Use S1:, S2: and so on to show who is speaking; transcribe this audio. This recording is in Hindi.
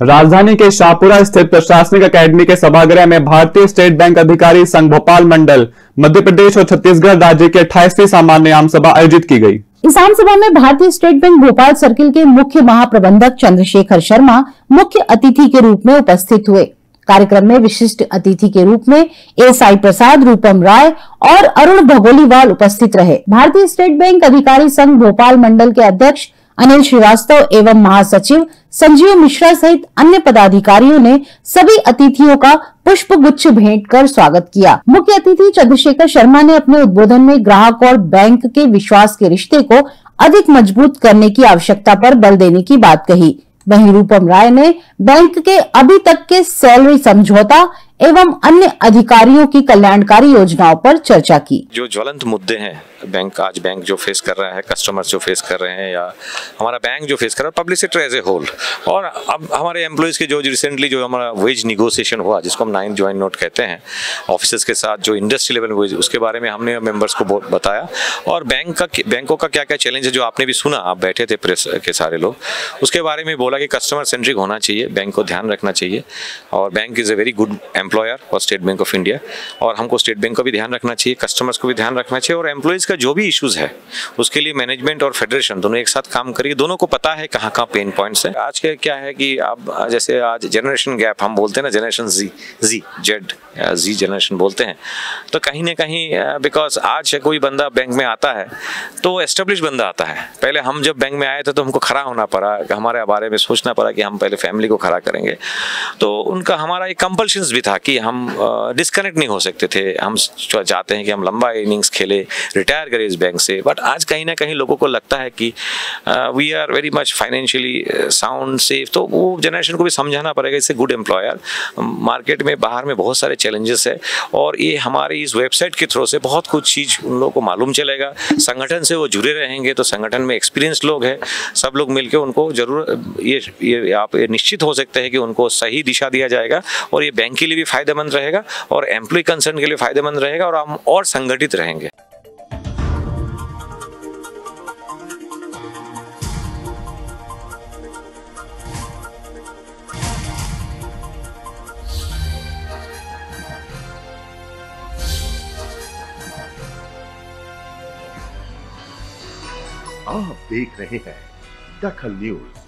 S1: राजधानी के शाहपुरा स्थित प्रशासनिक अकेडमी के सभागृह में भारतीय स्टेट बैंक अधिकारी संघ भोपाल मंडल मध्य प्रदेश और छत्तीसगढ़ राज्य की अट्ठाईसवीं सामान्य आम सभा आयोजित की गई।
S2: इस आम सभा में भारतीय स्टेट बैंक भोपाल सर्किल के मुख्य महाप्रबंधक चंद्रशेखर शर्मा मुख्य अतिथि के रूप में उपस्थित हुए। कार्यक्रम में विशिष्ट अतिथि के रूप में एसआई प्रसाद, रूपम राय और अरुण भगोलीवाल उपस्थित रहे। भारतीय स्टेट बैंक अधिकारी संघ भोपाल मंडल के अध्यक्ष अनिल श्रीवास्तव एवं महासचिव संजीव मिश्रा सहित अन्य पदाधिकारियों ने सभी अतिथियों का पुष्प गुच्छ भेंट कर स्वागत किया। मुख्य अतिथि चंद्रशेखर शर्मा ने अपने उद्बोधन में ग्राहक और बैंक के विश्वास के रिश्ते को अधिक मज़बूत करने की आवश्यकता पर बल देने की बात कही। वहीं रूपम राय ने बैंक के अभी तक के सैलरी समझौता एवं अन्य अधिकारियों की कल्याणकारी योजनाओं पर चर्चा की।
S3: जो ज्वलंत मुद्दे हैं, बैंक आज बैंक जो फेस कर रहा है कस्टमर्स जो फेस कर रहे हैं या हमारा बैंक जो फेस कर रहा है public sector as a whole और अब हमारे एम्प्लॉयज़ के जो रिसेंटली जो हमारा वेज निगोसिएशन हुआ, जिसको हम नाइन ज्वाइन नोट कहते हैं ऑफ़िस के साथ जो इंडस्ट्री लेवल वेज उसके बारे में हमने मेंबर्स को बताया। और बैंक का बैंकों का क्या क्या चैलेंज है, जो आपने भी सुना, आप बैठे थे प्रेस के सारे लोग, उसके बारे में बोला कि कस्टमर सेंट्रिक होना चाहिए बैंक को ध्यान रखना चाहिए। और bank is a very good employer और स्टेट बैंक ऑफ़ इंडिया और हमको स्टेट बैंक का भी ध्यान रखना चाहिए कस्टमर्स को भी ध्यान रखना चाहिए और एम्प्लॉयज़ का जो भी इश्यूज़ है, उसके लिए मैनेजमेंट और फेडरेशन दोनों एक साथ काम करिए। दोनों को पता है कहाँ कहाँ पेन पॉइंट्स है। आज के क्या है कि अब जैसे आज जनरेशन गैप हम बोलते हैं ना generation G G Z G generation बोलते हैं। तो कहीं ना कहीं बिकॉज़ आज कोई बंदा बैंक में आता है तो एस्टेब्लिश बंदा आता है। पहले हम जब बैंक में आए थे तो हमको खड़ा होना पड़ा, हमारे बारे में सोचना पड़ा कि हम पहले फैमिली को खड़ा करेंगे। तो उनका हमारा एक कंपल्शन भी था कि हम डिस्कनेक्ट नहीं हो सकते थे। हम चाहते हैं कि हम लंबा इनिंग्स खेले रिटायर करें इस बैंक से। बट आज कहीं ना कहीं लोगों को लगता है कि we are very much financially sound safe तो वो जनरेशन को भी समझाना पड़ेगा इससे गुड एम्प्लॉयर मार्केट में, बाहर में बहुत सारे चैलेंजेस है। और ये हमारी इस वेबसाइट के थ्रू से बहुत कुछ चीज़ उन लोगों को मालूम चलेगा। संगठन से वो जुड़े रहेंगे तो संगठन में एक्सपीरियंस लोग हैं। सब लोग मिलकर उनको ज़रूर, ये ये, आप ये निश्चित हो सकते हैं कि उनको सही दिशा दिया जाएगा। और ये बैंक के लिए भी फ़ायदेमंद रहेगा और एम्प्लॉय कंसर्न के लिए फ़ायदेमंद रहेगा और हम और संगठित रहेंगे।
S4: आप देख रहे हैं दखल न्यूज़।